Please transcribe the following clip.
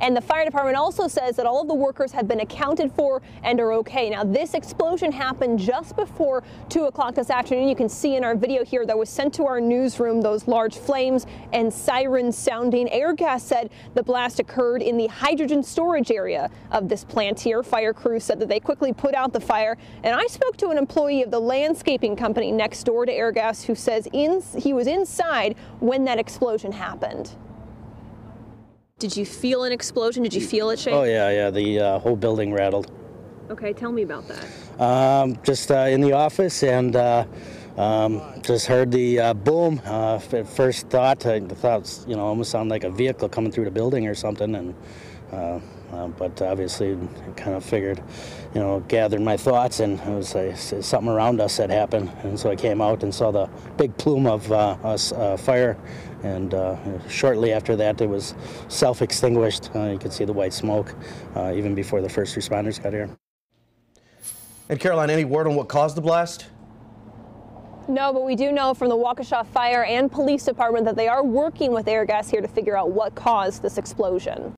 And the fire department also says that all of the workers have been accounted for and are okay. Now, this explosion happened just before 2 o'clock this afternoon. You can see in our video here that was sent to our newsroom those large flames and sirens sounding. Airgas said the blast occurred in the hydrogen storage area of this plant here. Fire crews said that they quickly put out the fire. And I spoke to an employee of the landscaping company next door to Airgas who says in, he was inside when that explosion happened. Did you feel an explosion? Did you feel it shake? Oh yeah, yeah. The uh, whole building rattled. Okay, tell me about that. Um, just uh, in the office and uh, um, just heard the uh, boom. Uh, at first thought, I thought you know almost sounded like a vehicle coming through the building or something, and uh, but obviously kind of figured, you know, gathered my thoughts, and it was uh, something around us that happened, and so I came out and saw the big plume of uh, us, uh, fire, and uh, shortly after that, it was self-extinguished. Uh, you could see the white smoke even before the first responders got here. And Caroline, any word on what caused the blast? No, but we do know from the Waukesha Fire and Police Department that they are working with Airgas here to figure out what caused this explosion.